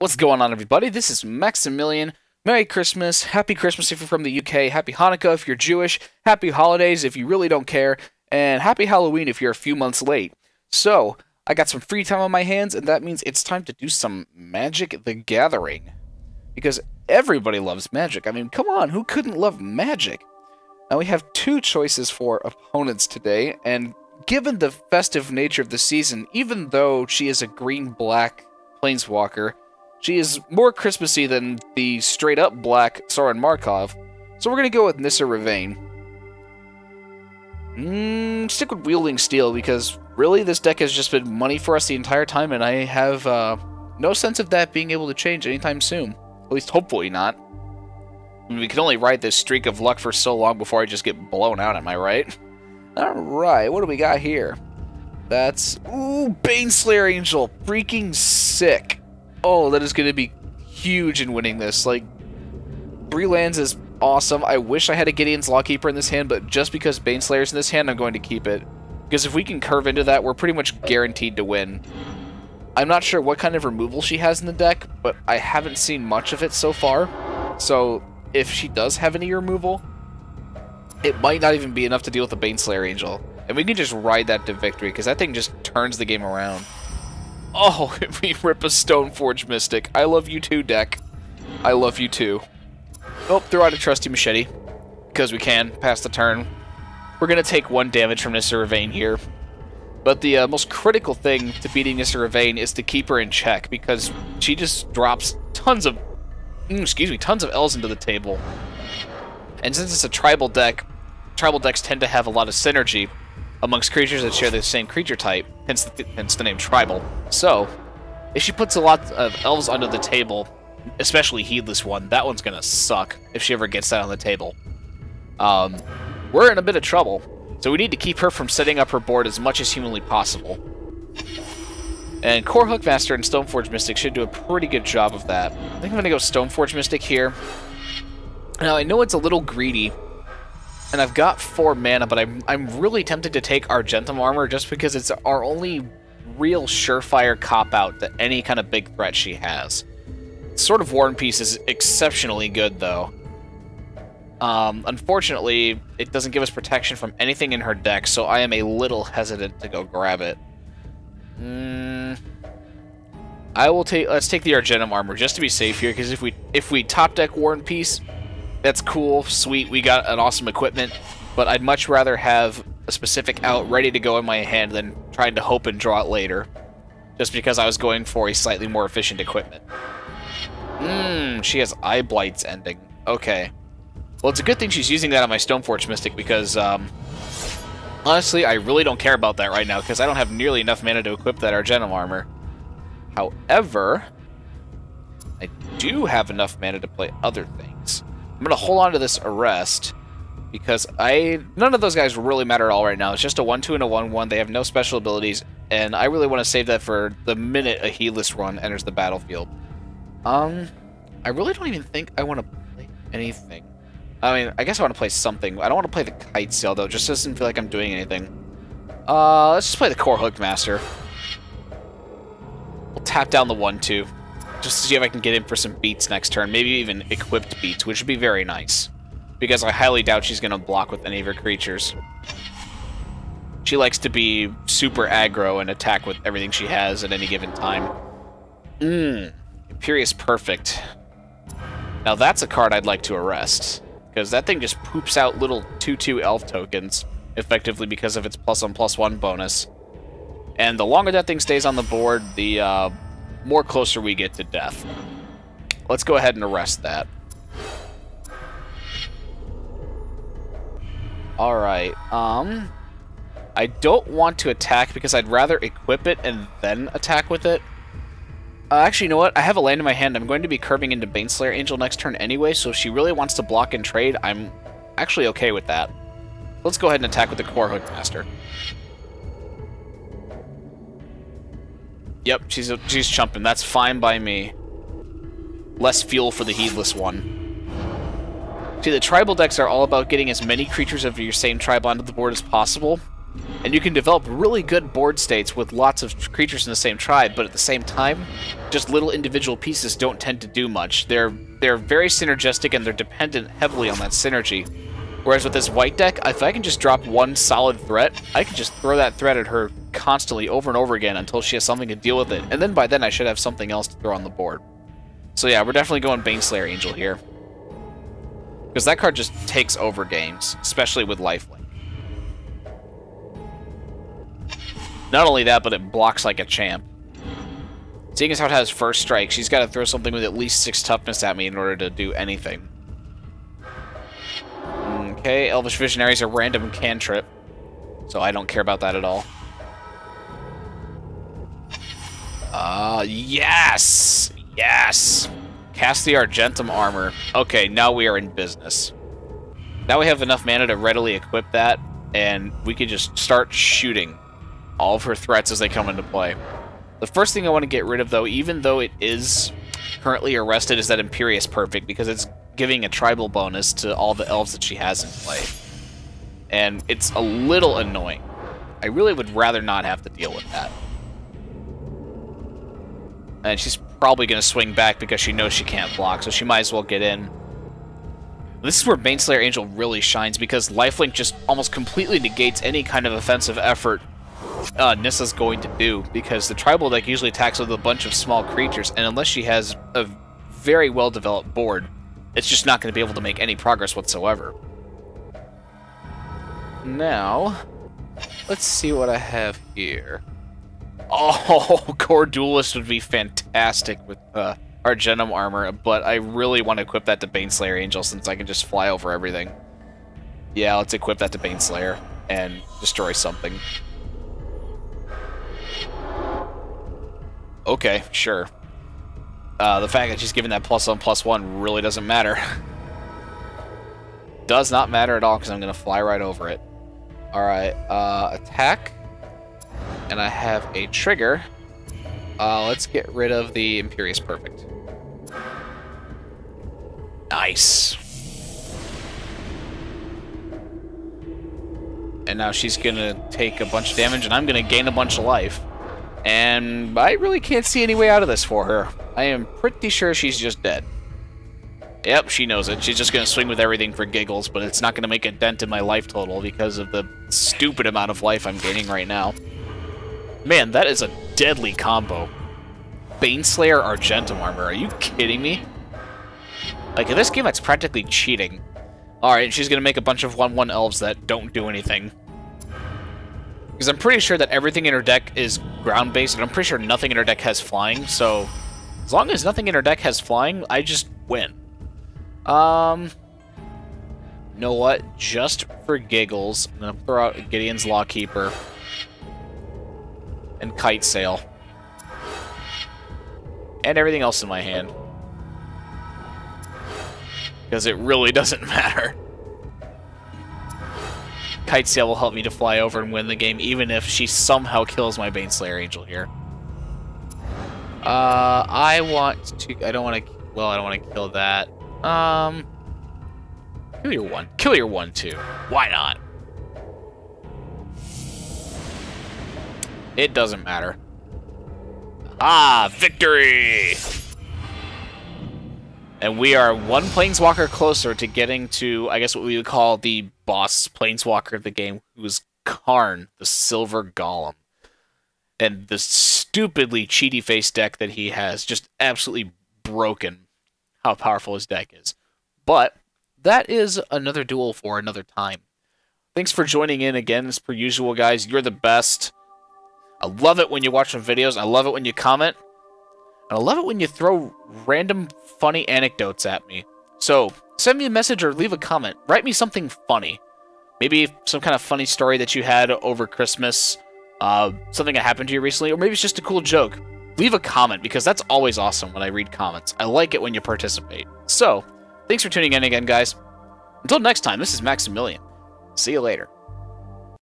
What's going on, everybody? This is Maximilian. Merry Christmas, Happy Christmas if you're from the UK, Happy Hanukkah if you're Jewish, Happy Holidays if you really don't care, and Happy Halloween if you're a few months late. So, I got some free time on my hands, and that means it's time to do some Magic the Gathering. Because everybody loves Magic. I mean, come on, who couldn't love Magic? Now, we have two choices for opponents today, and given the festive nature of the season, even though she is a green-black planeswalker, she is more Christmassy than the straight up black Sorin Markov, so we're gonna go with Nissa Revane. Mm, stick with Wielding Steel because really this deck has just been money for us the entire time, and I have uh, no sense of that being able to change anytime soon. At least hopefully not. I mean, we can only ride this streak of luck for so long before I just get blown out, am I right? Alright, what do we got here? That's... Ooh, Baneslayer Angel! Freaking sick! Oh, that is going to be huge in winning this. Like, Bree lands is awesome. I wish I had a Gideon's Lawkeeper in this hand, but just because Baneslayer's in this hand, I'm going to keep it. Because if we can curve into that, we're pretty much guaranteed to win. I'm not sure what kind of removal she has in the deck, but I haven't seen much of it so far. So if she does have any removal, it might not even be enough to deal with the Baneslayer Angel. And we can just ride that to victory, because that thing just turns the game around. Oh, we rip a Stoneforge Mystic. I love you too, deck. I love you too. Oh, throw out a Trusty Machete. Because we can, pass the turn. We're going to take one damage from Nissa Revane here. But the uh, most critical thing to beating Nissa Revane is to keep her in check, because she just drops tons of... Mm, excuse me, tons of L's into the table. And since it's a tribal deck, tribal decks tend to have a lot of synergy, amongst creatures that share the same creature type, hence the, hence the name Tribal. So, if she puts a lot of elves under the table, especially Heedless one, that one's gonna suck if she ever gets that on the table. Um, we're in a bit of trouble, so we need to keep her from setting up her board as much as humanly possible. And Kor Hookmaster and Stoneforge Mystic should do a pretty good job of that. I think I'm gonna go Stoneforge Mystic here. Now, I know it's a little greedy, and I've got four mana, but I'm, I'm really tempted to take Argentum Armor just because it's our only real surefire cop-out to any kind of big threat she has. Sword of War and Peace is exceptionally good, though. Um, unfortunately, it doesn't give us protection from anything in her deck, so I am a little hesitant to go grab it. Mm, I will take. Let's take the Argentum armor just to be safe here, because if we if we top deck War and Peace, that's cool, sweet, we got an awesome equipment, but I'd much rather have a specific out ready to go in my hand than trying to hope and draw it later, just because I was going for a slightly more efficient equipment. Mmm, she has Eyeblight's Ending. Okay. Well, it's a good thing she's using that on my Stoneforge Mystic because, um, honestly, I really don't care about that right now because I don't have nearly enough mana to equip that Argentum armor. However, I do have enough mana to play other things. I'm going to hold on to this arrest because I none of those guys really matter at all right now. It's just a 1-2 and a 1-1. They have no special abilities, and I really want to save that for the minute a Heedless One enters the battlefield. Um, I really don't even think I want to play anything. I mean, I guess I want to play something. I don't want to play the Kitesail, though. It just doesn't feel like I'm doing anything. Uh, let's just play the Kor Hookmaster. We'll tap down the 1-2 just to see if I can get in for some beats next turn, maybe even equipped beats, which would be very nice. Because I highly doubt she's going to block with any of her creatures. She likes to be super aggro and attack with everything she has at any given time. Mmm, Imperious Perfect. Now that's a card I'd like to arrest, because that thing just poops out little 2-2 elf tokens, effectively because of its plus one plus one bonus. And the longer that thing stays on the board, the uh, more closer we get to death. Let's go ahead and arrest that. Alright, um... I don't want to attack because I'd rather equip it and then attack with it. Uh, actually, you know what? I have a land in my hand. I'm going to be curving into Baneslayer Angel next turn anyway, so if she really wants to block and trade, I'm actually okay with that. Let's go ahead and attack with the Kor Hookmaster. Yep, she's she's chumping. That's fine by me. Less fuel for the heedless one. See, the tribal decks are all about getting as many creatures of your same tribe onto the board as possible, And you can develop really good board states with lots of creatures in the same tribe, but at the same time, just little individual pieces don't tend to do much. They're they're very synergistic and they're dependent heavily on that synergy. Whereas with this white deck, if I can just drop one solid threat, I can just throw that threat at her constantly over and over again until she has something to deal with it. And then by then I should have something else to throw on the board. So yeah, we're definitely going Baneslayer Angel here. Because that card just takes over games, especially with lifelink. Not only that, but it blocks like a champ. Seeing as how it has first strike, she's got to throw something with at least 6 toughness at me in order to do anything. Okay, Elvish Visionaries are random cantrip, so I don't care about that at all. Uh, yes! Yes! Cast the Argentum Armor. Okay, now we are in business. Now we have enough mana to readily equip that, and we can just start shooting all of her threats as they come into play. The first thing I want to get rid of, though, even though it is currently arrested, is that Imperious Perfect, because it's giving a tribal bonus to all the elves that she has in play. And it's a little annoying. I really would rather not have to deal with that. And she's probably going to swing back because she knows she can't block, so she might as well get in. This is where Baneslayer Angel really shines, because Lifelink just almost completely negates any kind of offensive effort uh, Nissa's going to do, because the tribal deck usually attacks with a bunch of small creatures, and unless she has a very well-developed board, it's just not going to be able to make any progress whatsoever. Now, let's see what I have here. Oh, Kor Duelist would be fantastic with uh, Argentum Armor, but I really want to equip that to Baneslayer Angel since I can just fly over everything. Yeah, let's equip that to Baneslayer and destroy something. Okay, sure. Uh, the fact that she's given that plus one, plus one really doesn't matter. Does not matter at all because I'm going to fly right over it. Alright, uh, attack. And I have a trigger. Uh, let's get rid of the Imperious Perfect. Nice. And now she's to take a bunch of damage, and I'm to gain a bunch of life. And I really can't see any way out of this for her. I am pretty sure she's just dead. Yep, she knows it. She's just going to swing with everything for giggles, but it's not going to make a dent in my life total because of the stupid amount of life I'm gaining right now. Man, that is a deadly combo. Baneslayer Argentum Armor, are you kidding me? Like, in this game, that's practically cheating. Alright, she's to make a bunch of 1-1 elves that don't do anything. Because I'm pretty sure that everything in her deck is ground-based, and I'm pretty sure nothing in her deck has flying, so... As long as nothing in her deck has flying, I just win. Um... You know what? Just for giggles, I'm gonna throw out Gideon's Lawkeeper. And Kitesail. And everything else in my hand. Because it really doesn't matter. Kitesail will help me to fly over and win the game, even if she somehow kills my Baneslayer Angel here. Uh, I want to... I don't want to... Well, I don't want to kill that. Um... Kill your one. Kill your one, too. Why not? It doesn't matter. Ah, victory! And we are one Planeswalker closer to getting to, I guess, what we would call the boss Planeswalker of the game, who is Karn, the Silver Golem. And the stupidly cheaty face deck that he has, just absolutely broken how powerful his deck is. But that is another duel for another time. Thanks for joining in again, as per usual, guys. You're the best. I love it when you watch some videos. I love it when you comment. And I love it when you throw random funny anecdotes at me. So, send me a message or leave a comment. Write me something funny. Maybe some kind of funny story that you had over Christmas, uh, something that happened to you recently, or maybe it's just a cool joke. Leave a comment, because that's always awesome when I read comments. I like it when you participate. So, thanks for tuning in again, guys. Until next time, this is Maximilian. See you later.